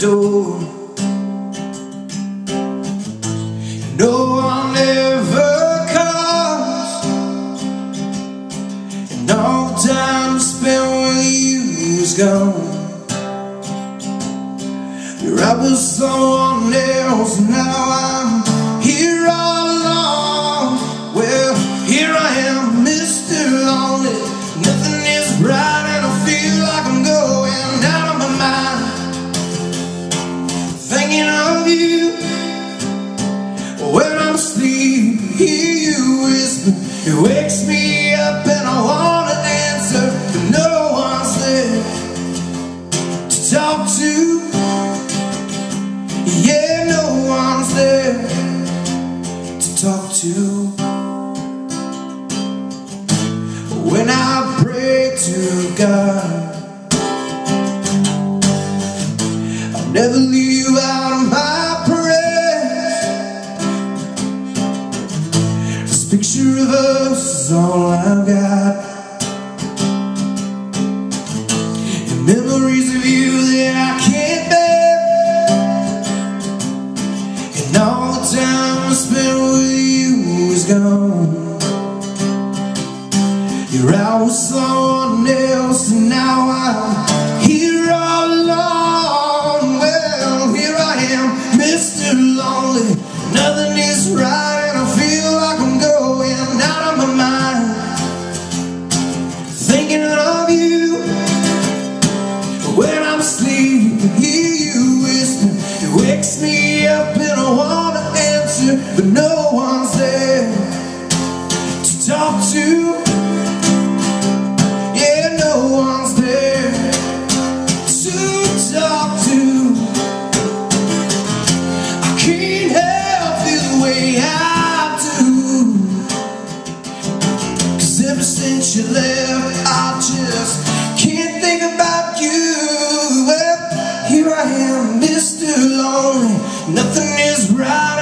door. No one ever comes, and all the time spent with you is gone. I was someone else, now I'm here all alone. Well, here I am, Mr. Lonely. Nothing Of you when I'm asleep. Hear you whisper, it wakes me up, and I wanna answer, but no one's there to talk to. Yeah, no one's there to talk to. When I pray to God, I'll never leave Picture of us is all I've got. And memories of you that I can't bear. And all the time I spent with you is gone. You're out with but no one's there to talk to. Yeah, no one's there to talk to. I can't help feel the way I do. Cause ever since you left, I just can't think about you. Well, here I am, Mr. Lonely. Nothing is right,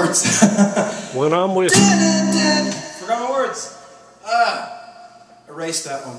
words. When I'm with Forgot my words. Ah, erase that one.